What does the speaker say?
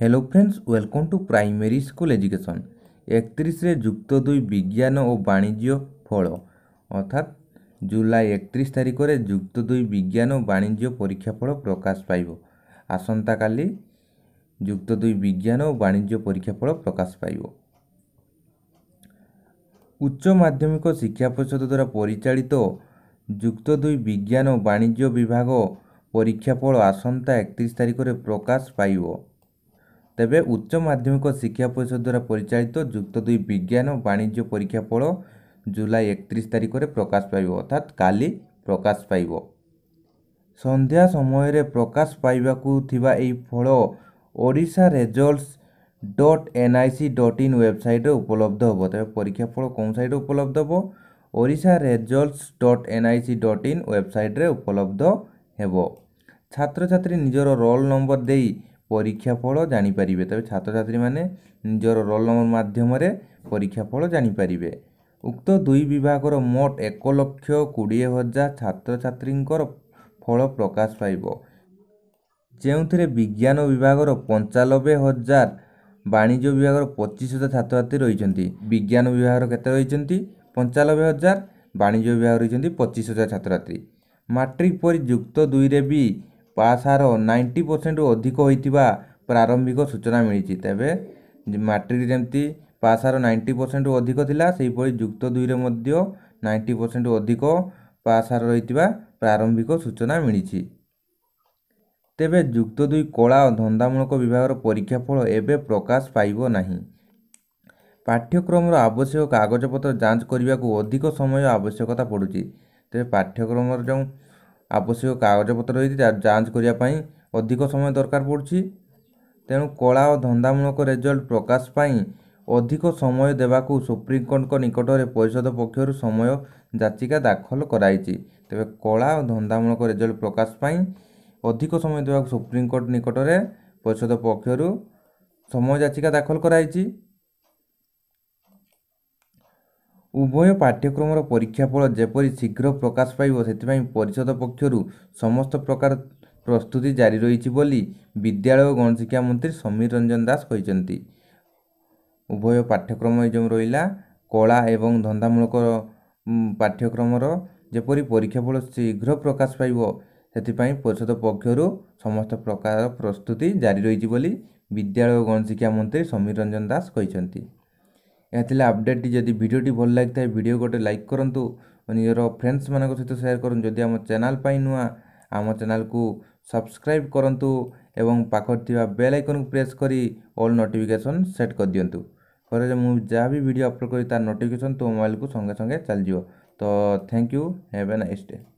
hello friends welcome to primary school education একত্রিশে যুক্ত দুই বিজ্ঞান ও বাণিজ্য ফল অর্থাৎ জুলাই একত্রিশ তারিখরে যুক্ত দুই বিজ্ঞান ও বাণিজ্য পরীক্ষা ফল প্রকাশ পাইব আসন্তাকালি যুক্ত দুই বিজ্ঞান ও বাণিজ্য পরীক্ষা ফল প্রকাশ পাইব উচ্চ মাধ্যমিক শিক্ষা পরিষদ দ্বারা পরিচালিত যুক্ত দুই বিজ্ঞান ও বাণিজ্য বিভাগ পরীক্ষা ফল আসন্তা একত্রিশ তারিখরে প্রকাশ পাইব ତେବେ ଉଚ୍ଚ ମାଧ୍ୟମିକ ଶିକ୍ଷା ପରିଷଦ ଦ୍ୱାରା ପରିଚାଳିତ ଯୁକ୍ତ ଦୁଇ ବିଜ୍ଞାନ ବାଣିଜ୍ୟ ପରୀକ୍ଷା ଫଳ ଜୁଲାଇ ଏକତିରିଶ ତାରିଖରେ ପ୍ରକାଶ ପାଇବ ଅର୍ଥାତ୍ କାଲି ପ୍ରକାଶ ପାଇବ ସନ୍ଧ୍ୟା ସମୟରେ ପ୍ରକାଶ ପାଇବାକୁ ଥିବା ଏହି ଫଳ Odisha results dot N I C dot in ୱେବସାଇଟ୍ରେ ଉପଲବ୍ଧ ହେବ ତେବେ ପରୀକ୍ଷା ଫଳ କେଉଁ ସାଇଟ୍ରେ ଉପଲବ୍ଧ ହେବ Odisha results dot N I C dot in ୱେବସାଇଟ୍ରେ ଉପଲବ୍ଧ ହେବ ଛାତ୍ରଛାତ୍ରୀ ନିଜର ରୋଲ୍ ନମ୍ବର ଦେଇ ପରୀକ୍ଷା ଫଳ ଜାଣିପାରିବେ ତେବେ ଛାତ୍ରଛାତ୍ରୀମାନେ ନିଜର ରୋଲ୍ ନମ୍ବର ମାଧ୍ୟମରେ ପରୀକ୍ଷା ଫଳ ଜାଣିପାରିବେ ଉକ୍ତ ଦୁଇ ବିଭାଗର ମୋଟ ଏକ ଲକ୍ଷ କୋଡ଼ିଏ ହଜାର ଛାତ୍ରଛାତ୍ରୀଙ୍କର ଫଳ ପ୍ରକାଶ ପାଇବ ଯେଉଁଥିରେ ବିଜ୍ଞାନ ବିଭାଗର ପଞ୍ଚାନବେ ହଜାର ବାଣିଜ୍ୟ ବିଭାଗର ପଚିଶ ହଜାର ଛାତ୍ରଛାତ୍ରୀ ରହିଛନ୍ତି ବିଜ୍ଞାନ ବିଭାଗର କେତେ ରହିଛନ୍ତି ପଞ୍ଚାନବେ ହଜାର ବାଣିଜ୍ୟ ବିଭାଗ ରହିଛନ୍ତି ପଚିଶ ହଜାର ଛାତ୍ରଛାତ୍ରୀ ମାଟ୍ରିକ ପରି ଯୁକ୍ତ ଦୁଇରେ ବି ପାସ୍ ହାର ନାଇଣ୍ଟି ପରସେଣ୍ଟରୁ ଅଧିକ ହୋଇଥିବା ପ୍ରାରମ୍ଭିକ ସୂଚନା ମିଳିଛି ତେବେ ମାଟ୍ରିକ ଯେମିତି ପାସ୍ ହାର ନାଇଣ୍ଟି ପରସେଣ୍ଟରୁ ଅଧିକ ଥିଲା ସେହିପରି ଯୁକ୍ତ ଦୁଇରେ ମଧ୍ୟ ନାଇଣ୍ଟି ପରସେଣ୍ଟରୁ ଅଧିକ ପାସ୍ ହାର ରହିଥିବା ପ୍ରାରମ୍ଭିକ ସୂଚନା ମିଳିଛି ତେବେ ଯୁକ୍ତ ଦୁଇ କଳା ଓ ଧନ୍ଦାମୂଳକ ବିଭାଗର ପରୀକ୍ଷା ଫଳ ଏବେ ପ୍ରକାଶ ପାଇବ ନାହିଁ ପାଠ୍ୟକ୍ରମର ଆବଶ୍ୟକ କାଗଜପତ୍ର ଯାଞ୍ଚ କରିବାକୁ ଅଧିକ ସମୟ ଆବଶ୍ୟକତା ପଡ଼ୁଛି ତେବେ ପାଠ୍ୟକ୍ରମର ଯେଉଁ ଆବଶ୍ୟକ କାଗଜପତ୍ର ରହିଛି ଯାଞ୍ଚ କରିବା ପାଇଁ ଅଧିକ ସମୟ ଦରକାର ପଡ଼ୁଛି ତେଣୁ କଳା ଓ ଧନ୍ଦାମୂଳକ ରେଜଲ୍ଟ ପ୍ରକାଶ ପାଇଁ ଅଧିକ ସମୟ ଦେବାକୁ ସୁପ୍ରିମକୋର୍ଟଙ୍କ ନିକଟରେ ପରିଷଦ ପକ୍ଷରୁ ସମୟ ଯାଚିକା ଦାଖଲ କରାଇଛି ତେବେ କଳା ଓ ଧନ୍ଦାମୂଳକ ରେଜଲ୍ଟ ପ୍ରକାଶ ପାଇଁ ଅଧିକ ସମୟ ଦେବାକୁ ସୁପ୍ରିମକୋର୍ଟ ନିକଟରେ ପରିଷଦ ପକ୍ଷରୁ ସମୟ ଯାଚିକା ଦାଖଲ କରାଯାଇଛି ଉଭୟ ପାଠ୍ୟକ୍ରମର ପରୀକ୍ଷା ଫଳ ଯେପରି ଶୀଘ୍ର ପ୍ରକାଶ ପାଇବ ସେଥିପାଇଁ ପରିଷଦ ପକ୍ଷରୁ ସମସ୍ତ ପ୍ରକାର ପ୍ରସ୍ତୁତି ଜାରି ରହିଛି ବୋଲି ବିଦ୍ୟାଳୟ ଓ ଗଣଶିକ୍ଷା ମନ୍ତ୍ରୀ ସମୀର ରଞ୍ଜନ ଦାସ କହିଛନ୍ତି ଉଭୟ ପାଠ୍ୟକ୍ରମ ଏ ଯେଉଁ ରହିଲା କଳା ଏବଂ ଧନ୍ଦାମୂଳକ ପାଠ୍ୟକ୍ରମର ଯେପରି ପରୀକ୍ଷା ଫଳ ଶୀଘ୍ର ପ୍ରକାଶ ପାଇବ ସେଥିପାଇଁ ପରିଷଦ ପକ୍ଷରୁ ସମସ୍ତ ପ୍ରକାର ପ୍ରସ୍ତୁତି ଜାରି ରହିଛି ବୋଲି ବିଦ୍ୟାଳୟ ଓ ଗଣଶିକ୍ଷା ମନ୍ତ୍ରୀ ସମୀର ରଞ୍ଜନ ଦାସ କହିଛନ୍ତି এইtile আপডেট যদি ভিডিওটি ভাল লাগতে ভিডিওটিকে লাইক করন্তু অন ইয়ার ফ্রেন্ডস মানক সাথে শেয়ার করুন যদি আম চ্যানেল পাই নয়া আম চ্যানেল কো সাবস্ক্রাইব করন্তু এবং পাকরতিবা বেল আইকন প্রেস করি অল নোটিফিকেশন সেট কর দিয়ন্তু পরে যে মু যা ভি ভিডিও আপলোড করি তা নোটিফিকেশন তো মোবাইল কো সঙ্গে সঙ্গে চলজিব তো থ্যাঙ্ক ইউ হ্যাভ এন এস্ট